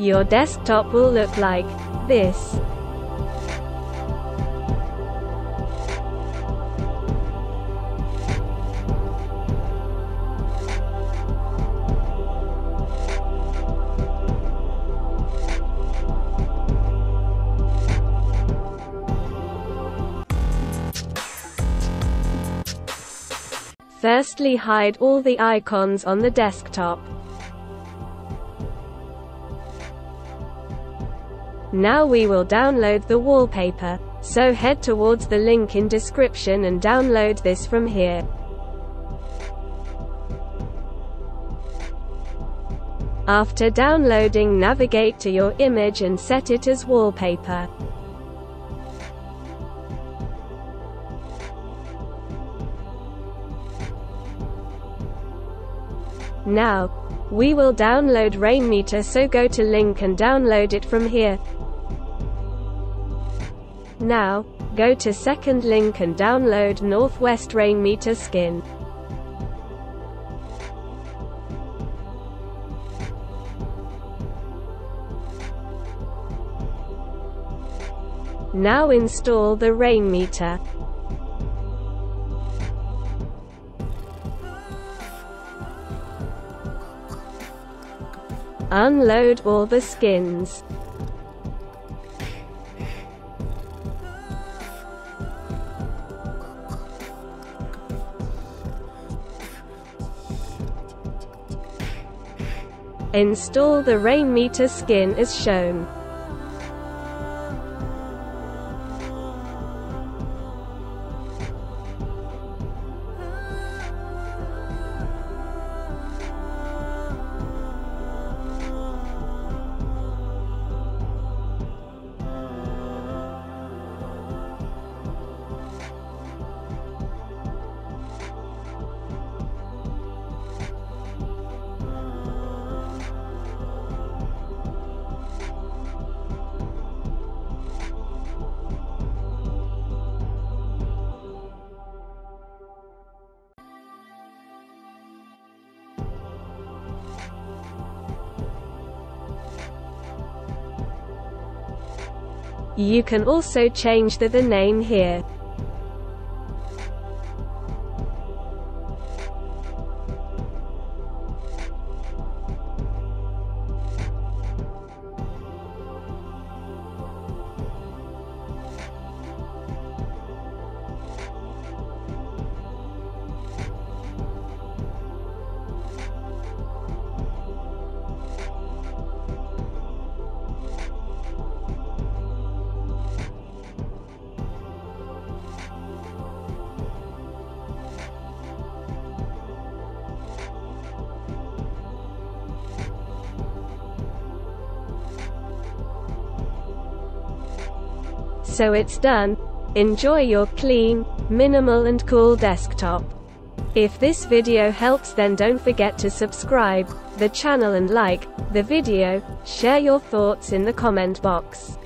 Your desktop will look like this. Firstly hide all the icons on the desktop. Now we will download the wallpaper, so head towards the link in description and download this from here. After downloading navigate to your image and set it as wallpaper. Now, we will download Rainmeter so go to link and download it from here. Now, go to second link and download Northwest Rainmeter skin. Now install the Rainmeter. Unload all the skins. Install the Rainmeter skin as shown. You can also change the, the name here. So it's done. Enjoy your clean, minimal and cool desktop. If this video helps then don't forget to subscribe the channel and like the video, share your thoughts in the comment box.